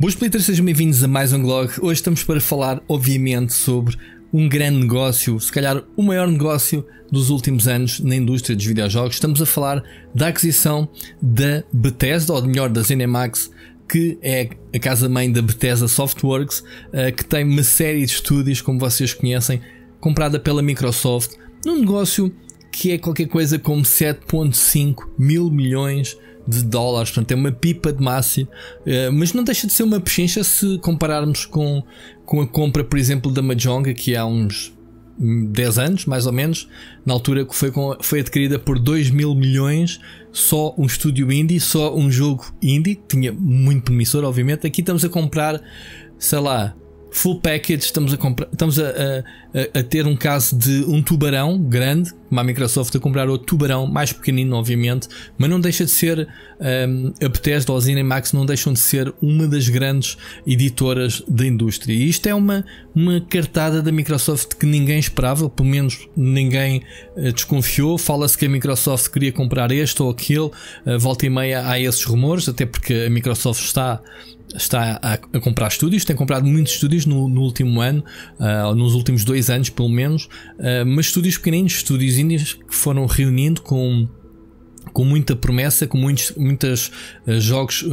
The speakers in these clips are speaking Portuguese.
Boas splitters, sejam bem-vindos a mais um blog. Hoje estamos para falar, obviamente, sobre um grande negócio, se calhar o maior negócio dos últimos anos na indústria dos videojogos. Estamos a falar da aquisição da Bethesda, ou melhor, da ZeniMax, que é a casa-mãe da Bethesda Softworks, eh, que tem uma série de estúdios, como vocês conhecem, comprada pela Microsoft, num negócio que é qualquer coisa como 7.5 mil milhões de de dólares, portanto é uma pipa de massa, uh, mas não deixa de ser uma pechincha se compararmos com, com a compra, por exemplo, da Mahjong, que há uns 10 anos, mais ou menos, na altura que foi, foi adquirida por 2 mil milhões, só um estúdio indie, só um jogo indie, que tinha muito promissor, obviamente. Aqui estamos a comprar, sei lá, full package, estamos a, comprar, estamos a, a, a, ter um caso de um tubarão grande, como a Microsoft a comprar outro tubarão mais pequenino, obviamente, mas não deixa de ser um, a Bethesda ou a Cinemax não deixam de ser uma das grandes editoras da indústria. E isto é uma, uma cartada da Microsoft que ninguém esperava, pelo menos ninguém uh, desconfiou. Fala-se que a Microsoft queria comprar este ou aquele, uh, volta e meia há esses rumores, até porque a Microsoft está está a, a, comprar estúdios, tem comprado muitos estúdios no, no último ano, uh, nos últimos dois anos pelo menos, uh, mas estúdios pequeninos, estúdios índios que foram reunindo com com muita promessa, com muitos muitos uh, jogos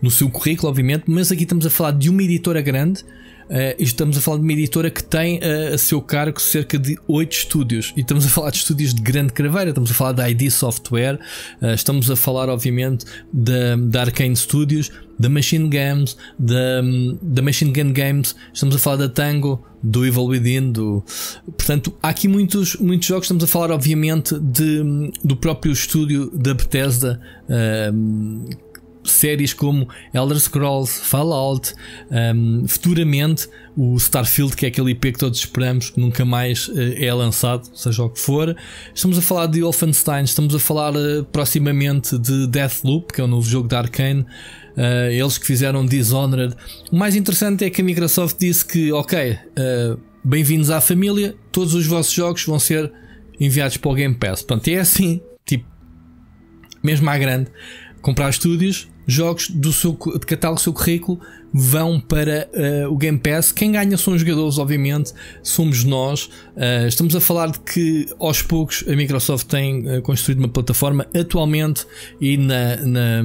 no seu currículo, obviamente, mas aqui estamos a falar de uma editora grande estamos a falar de uma editora que tem uh, a seu cargo cerca de 8 estúdios. E estamos a falar de estúdios de grande craveira. Estamos a falar da ID Software, uh, estamos a falar, obviamente, da, Arcane Studios, da Machine Games, da, da Machine Gun Games, estamos a falar da Tango, do Evil Within, do... portanto, há aqui muitos, muitos jogos. Estamos a falar, obviamente, de, do próprio estúdio da Bethesda séries como Elder Scrolls, Fallout, um, futuramente o Starfield, que é aquele IP que todos esperamos que nunca mais uh, é lançado, seja o que for. Estamos a falar de Wolfenstein, estamos a falar uh, proximamente de Deathloop, que é o novo jogo da Arkane. Uh, eles que fizeram Dishonored. O mais interessante é que a Microsoft disse que, ok, bem-vindos à família, todos os vossos jogos vão ser enviados para o Game Pass. Portanto, é assim, tipo, mesmo à grande, comprar estúdios, jogos do seu de catálogo do seu currículo vão para uh, o Game Pass. Quem ganha são os jogadores, obviamente, somos nós. Uh, estamos a falar de que aos poucos a Microsoft tem uh, construído uma plataforma atualmente e na, na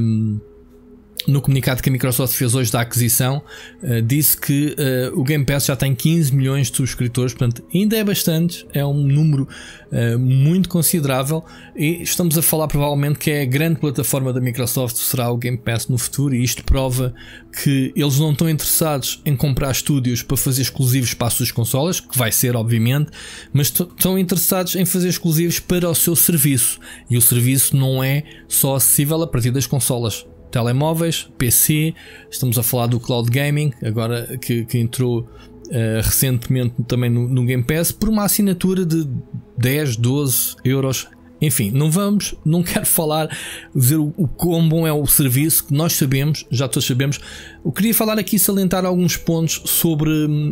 no comunicado que a Microsoft fez hoje da aquisição, uh, disse que uh, o Game Pass já tem 15 milhões de subscritores, portanto, ainda é bastante, é um número uh, muito considerável. E estamos a falar provavelmente que é a grande plataforma da Microsoft será o Game Pass no futuro, e isto prova que eles não estão interessados em comprar estúdios para fazer exclusivos para as suas consolas, que vai ser, obviamente, mas estão interessados em fazer exclusivos para o seu serviço. E o serviço não é só acessível a partir das consolas telemóveis, PC, estamos a falar do cloud gaming, agora que, que entrou uh, recentemente também no, no, Game Pass, por uma assinatura de 10, 12 euros enfim, não vamos, não quero falar, dizer o, o quão bom é o serviço, que nós sabemos, já todos sabemos. Eu queria falar aqui, salientar alguns pontos sobre,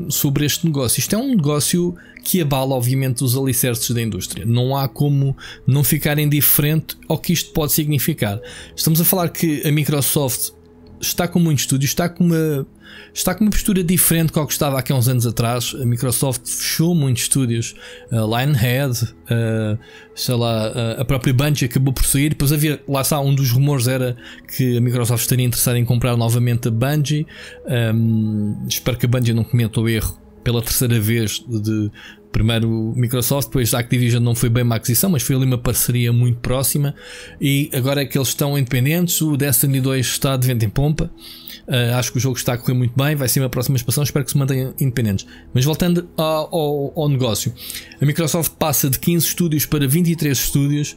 sobre este negócio. Isto é um negócio que abala, obviamente, os alicerces da indústria. Não há como não ficar indiferente ao que isto pode significar. Estamos a falar que a Microsoft está com muitos estúdios, está com uma está com uma postura diferente do que estava há uns anos atrás. A Microsoft fechou muitos estúdios, uh, Lionhead, uh, sei lá, uh, a própria Bungie acabou por sair. Depois havia, lá está, um dos rumores era que a Microsoft estaria interessada em comprar novamente a Bungie. Um, espero que a Bungie não cometa o erro pela terceira vez de, primeiro Microsoft, depois a Activision não foi bem uma aquisição, mas foi ali uma parceria muito próxima. E agora é que eles estão independentes, o Destiny 2 está de vento em pompa. Uh, acho que o jogo está a correr muito bem, vai ser uma próxima expansão, espero que se mantenham independentes. Mas voltando ao, ao, ao negócio, a Microsoft passa de 15 estúdios para 23 estúdios,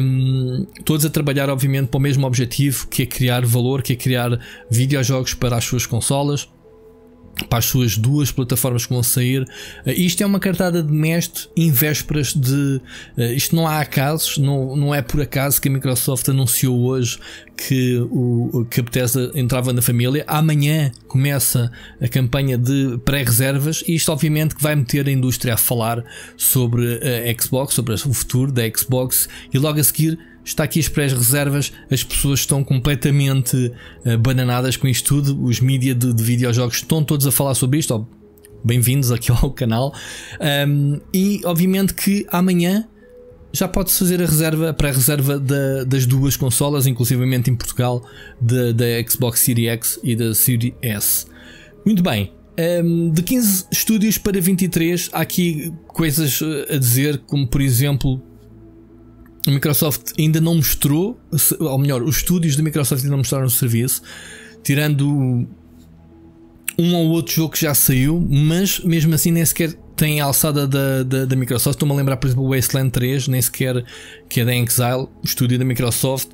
um, todos a trabalhar, obviamente, para o mesmo objetivo, que é criar valor, que é criar videojogos para as suas consolas para as suas duas plataformas que vão sair. Uh, isto é uma cartada de mestre em vésperas de. Uh, isto não há acasos, não, não é por acaso que a Microsoft anunciou hoje que, o, que a Bethesda entrava na família. Amanhã começa a campanha de pré-reservas e isto, obviamente, que vai meter a indústria a falar sobre a Xbox, sobre o futuro da Xbox e logo a seguir está aqui as pré-reservas, as pessoas estão completamente uh, bananadas com isto tudo, os mídias de, de videojogos estão todos a falar sobre isto. Bem-vindos aqui ao canal. Um, e obviamente que amanhã já pode-se fazer a reserva, a pré-reserva da, das duas consolas, inclusivamente em Portugal, da, da Xbox Series X e da Series S. Muito bem, um, de 15 estúdios para 23, há aqui coisas eh, a dizer, como por exemplo, a Microsoft ainda não mostrou, ou melhor, os estúdios da Microsoft ainda não mostraram o serviço, tirando um ou outro jogo que já saiu, mas mesmo assim nem sequer tem a alçada da, da, da Microsoft. Estou-me a lembrar, por exemplo, o Wasteland 3, nem sequer que é da Exile, estúdio da Microsoft,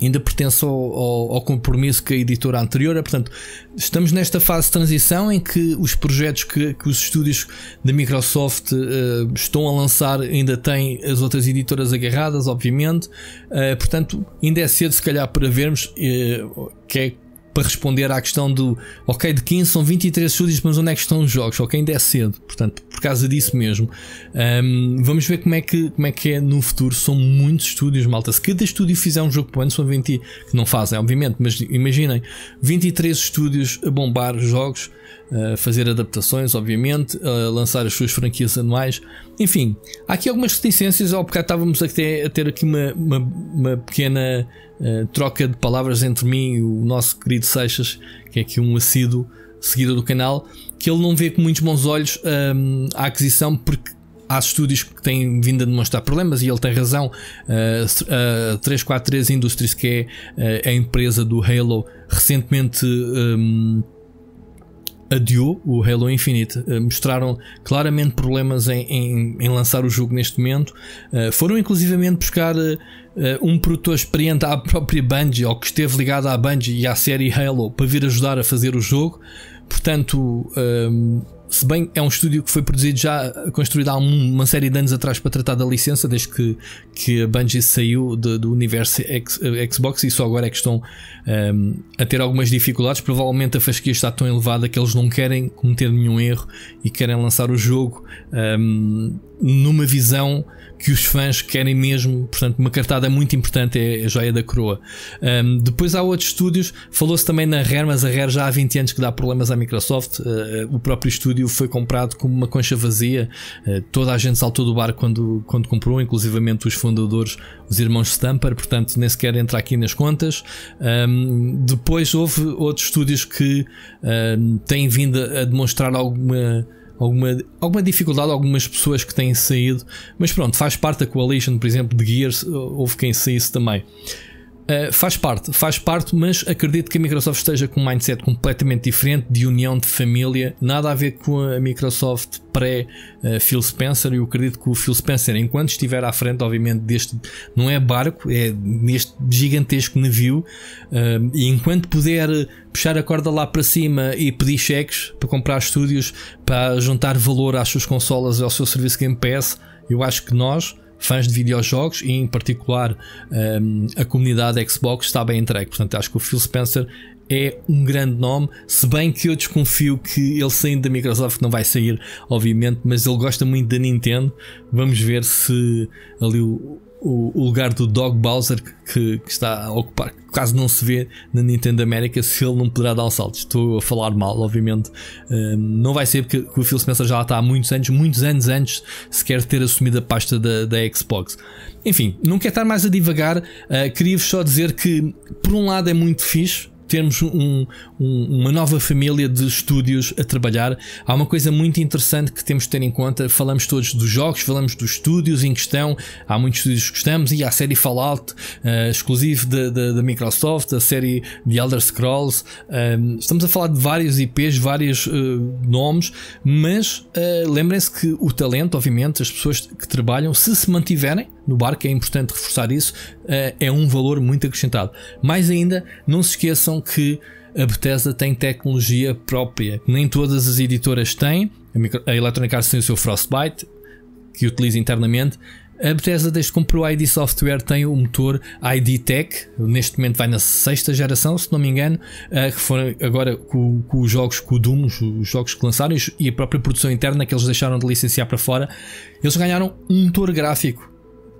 ainda pertence ao, ao, ao, compromisso que a editora anterior. Portanto, estamos nesta fase de transição em que os projetos que, que os estúdios da Microsoft uh, estão a lançar ainda têm as outras editoras agarradas, obviamente. Uh, portanto, ainda é cedo, se calhar, para vermos uh, que é para responder à questão do ok, de 15 são 23 estúdios, mas onde é que estão os jogos? Ok, ainda é cedo, portanto, por causa disso mesmo. Um, vamos ver como é, que, como é que é no futuro. São muitos estúdios, malta. Se cada estúdio fizer um jogo por ano, são 20 que não fazem, obviamente, mas imaginem 23 estúdios a bombar jogos fazer adaptações, obviamente, uh, lançar as suas franquias anuais. Enfim, há aqui algumas reticências. Ao bocado estávamos até a ter aqui uma, uma, uma pequena uh, troca de palavras entre mim e o nosso querido Seixas, que é aqui um assíduo seguidor do canal, que ele não vê com muitos bons olhos um, a aquisição porque há estúdios que têm vindo a demonstrar problemas e ele tem razão. Uh, uh, 343 Industries, que é uh, a empresa do Halo, recentemente um, adiou o Halo Infinite. Uh, mostraram claramente problemas em, em, em, lançar o jogo neste momento. Uh, foram inclusivamente buscar uh, um produtor experiente à própria Bungie, ou que esteve ligado à Bungie e à série Halo, para vir ajudar a fazer o jogo. Portanto, se bem é um estúdio que foi produzido já, construído há uma série de anos atrás para tratar da licença, desde que, que a Bungie saiu de, do universo X, Xbox e só agora é que estão um, a ter algumas dificuldades. Provavelmente a fasquia está tão elevada que eles não querem cometer nenhum erro e querem lançar o jogo um, numa visão que os fãs querem mesmo. Portanto, uma cartada muito importante é a joia da coroa. Um, depois há outros estúdios, falou-se também na Rare, mas a Rare já há 20 anos que dá problemas à Microsoft. Uh, o próprio estúdio foi comprado como uma concha vazia. Uh, toda a gente saltou do bar quando, quando comprou, inclusivamente os fundadores, os irmãos Stamper, portanto, nem sequer entra aqui nas contas. Um, depois houve outros estúdios que têm vindo a demonstrar alguma alguma, alguma dificuldade, algumas pessoas que têm saído, mas pronto, faz parte da Coalition, por exemplo, de Gears, houve quem saísse também. Uh, faz parte, faz parte, mas acredito que a Microsoft esteja com um mindset completamente diferente, de união de família, nada a ver com a Microsoft pré-Phil uh, Spencer. Eu acredito que o Phil Spencer, enquanto estiver à frente, obviamente, deste não é barco, é neste gigantesco navio, uh, e enquanto puder puxar a corda lá para cima e pedir cheques para comprar estúdios, para juntar valor às suas consolas e ao seu serviço Game Pass, eu acho que nós fãs de videojogos e em particular um, a comunidade Xbox está bem entregue. Portanto, acho que o Phil Spencer é um grande nome, se bem que eu desconfio que ele saindo da Microsoft não vai sair, obviamente, mas ele gosta muito da Nintendo. Vamos ver se ali o, o, o lugar do Dog Bowser que, que, está a ocupar, quase não se vê na Nintendo América, se ele não poderá dar um salto. Estou a falar mal, obviamente. Um, não vai ser porque, porque o Phil Spencer já está há muitos anos, muitos anos antes sequer ter assumido a pasta da, da Xbox. Enfim, não quero estar mais a divagar. Uh, Queria-vos só dizer que, por um lado, é muito fixe termos um, um, uma nova família de estúdios a trabalhar. Há uma coisa muito interessante que temos de ter em conta. Falamos todos dos jogos, falamos dos estúdios em questão. Há muitos estúdios que gostamos e há a série Fallout, uh, exclusivo da Microsoft, a série de Elder Scrolls. Uh, estamos a falar de vários IPs, vários uh, nomes, mas lembrem-se que o talento, obviamente, as pessoas que trabalham, se se mantiverem no barco, é importante reforçar isso, é um valor muito acrescentado. Mais ainda, não se esqueçam que a Bethesda tem tecnologia própria. Nem todas as editoras têm. A Electronic Arts tem o seu Frostbite, que utiliza internamente. A Bethesda, desde que comprou a ID Software, tem o motor ID Tech. Neste momento vai na sexta geração, se não me engano. Eh, que foram agora com, com os jogos, com o Doom, os jogos que lançaram e a própria produção interna que eles deixaram de licenciar para fora. Eles ganharam um motor gráfico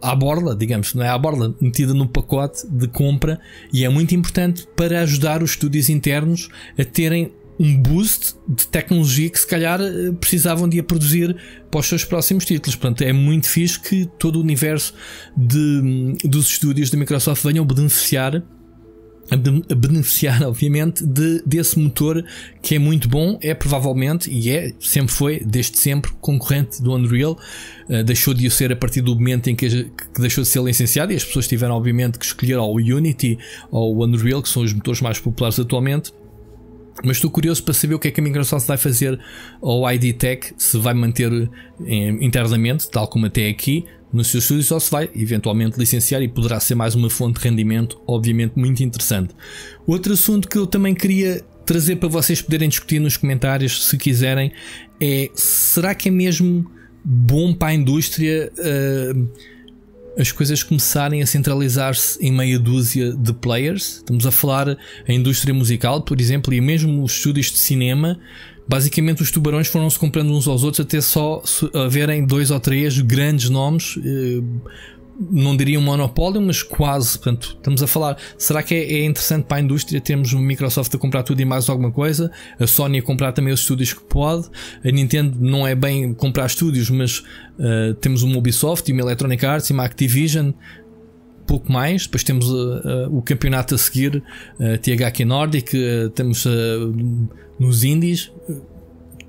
à borda, digamos, não é à borda, metida no pacote de compra e é muito importante para ajudar os estúdios internos a terem um boost de tecnologia que se calhar eh, precisavam de a produzir para os seus próximos títulos. Portanto, é muito fixe que todo o universo de, dos estúdios da Microsoft venham beneficiar a beneficiar, obviamente, de, desse motor que é muito bom, é provavelmente e é, sempre foi, desde sempre, concorrente do Unreal. Uh, deixou de o ser a partir do momento em que, que, deixou de ser licenciado e as pessoas tiveram, obviamente, que escolher ou o Unity ou Unreal, que são os motores mais populares atualmente. Mas estou curioso para saber o que é que a Microsoft vai fazer ao ID Tech, se vai manter eh, internamente, tal como até aqui, nos seus estúdios ou se vai eventualmente licenciar e poderá ser mais uma fonte de rendimento, obviamente muito interessante. Outro assunto que eu também queria trazer para vocês poderem discutir nos comentários, se quiserem, é será que é mesmo bom para a indústria uh, as coisas começarem a centralizar-se em meia dúzia de players? Estamos a falar a indústria musical, por exemplo, e mesmo os estúdios de cinema basicamente os tubarões foram-se comprando uns aos outros até só haverem dois ou três grandes nomes. Eh, não diria um monopólio, mas quase. Portanto, estamos a falar. Será que é, é interessante para a indústria termos o Microsoft a comprar tudo e mais alguma coisa? A Sony a comprar também os estúdios que pode. A Nintendo não é bem comprar estúdios, mas uh, temos uma Ubisoft e uma Electronic Arts e uma Activision pouco mais. Depois temos uh, uh, o campeonato a seguir, uh, THQ Nordic, temos nos indies.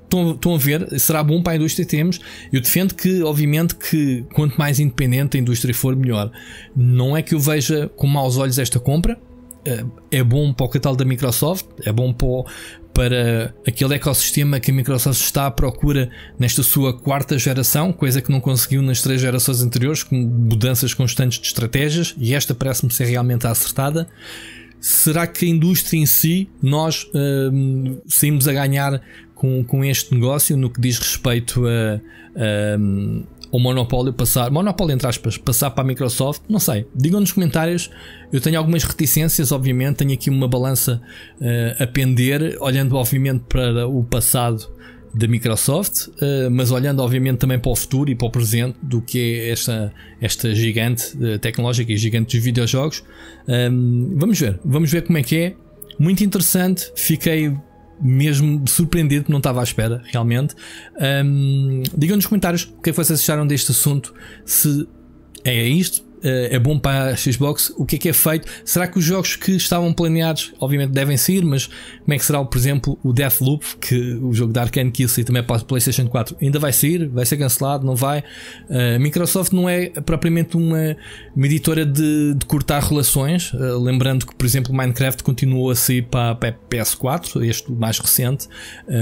Estão, estão a ver, será bom para a indústria temos. Eu defendo que, obviamente, que quanto mais independente a indústria for, melhor. Não é que eu veja com maus olhos esta compra. É bom para o catálogo da Microsoft, é bom para, para aquele ecossistema que a Microsoft está à procura nesta sua quarta geração, coisa que não conseguiu nas três gerações anteriores, com mudanças constantes de estratégias, e esta parece-me ser realmente acertada. Será que a indústria em si, nós uh, saímos a ganhar com, com este negócio no que diz respeito a, a o monopólio passar, monopólio entre aspas, passar para a Microsoft, não sei. Digam nos comentários. Eu tenho algumas reticências, obviamente, tenho aqui uma balança uh, a pender, olhando obviamente para o passado da Microsoft, uh, mas olhando obviamente também para o futuro e para o presente do que é esta, esta gigante uh, tecnológica e gigante dos videojogos. Um, vamos ver, vamos ver como é que é. Muito interessante, fiquei mesmo surpreendido, não estava à espera, realmente. Um, digam nos comentários o que é que vocês acharam deste assunto. Se é isto, é bom para a Xbox, o que é que é feito? Será que os jogos que estavam planeados, obviamente devem sair, mas como é que será, por exemplo, o Deathloop, que o jogo da Arkane que ia sair também para a PlayStation 4, ainda vai sair? Vai ser cancelado? Não vai? A uh, Microsoft não é propriamente uma, editora de, de, cortar relações, uh, lembrando que, por exemplo, Minecraft continuou a sair para, para a PS4, este mais recente,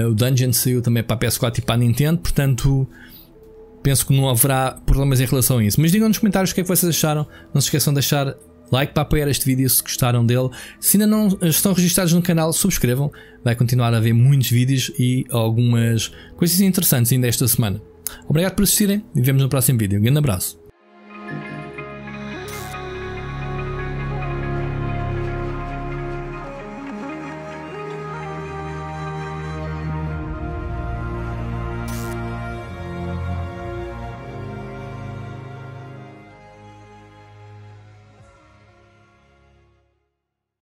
o Dungeon saiu também para a PS4 e para a Nintendo, portanto penso que não haverá problemas em relação a isso. Mas digam nos comentários o que é que vocês acharam. Não se esqueçam de deixar like para apoiar este vídeo se gostaram dele. Se ainda não estão registrados no canal, subscrevam. Vai continuar a haver muitos vídeos e algumas coisas interessantes ainda esta semana. Obrigado por assistirem e vemos no próximo vídeo. Um grande abraço.